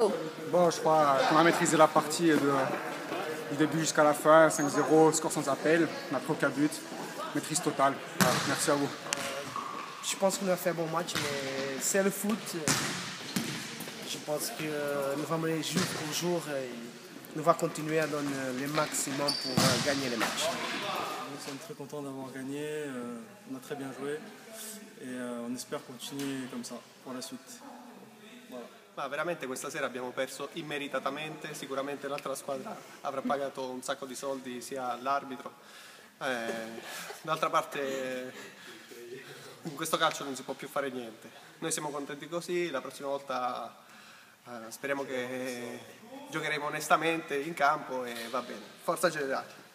Bon, je crois qu'on a maîtrisé la partie de, du début jusqu'à la fin, 5-0, score sans appel, on n'a pris aucun but, maîtrise totale. Merci à vous. Je pense qu'on a fait un bon match, mais c'est le foot. Je pense que nous allons aller jour pour jour et nous allons continuer à donner le maximum pour euh, gagner les matchs. Nous sommes très contents d'avoir gagné, euh, on a très bien joué et euh, on espère continuer comme ça pour la suite. Voilà. Ma veramente questa sera abbiamo perso immeritatamente, sicuramente l'altra squadra avrà pagato un sacco di soldi sia all'arbitro. Eh, d'altra parte in questo calcio non si può più fare niente. Noi siamo contenti così, la prossima volta eh, speriamo che giocheremo onestamente in campo e va bene. Forza generale.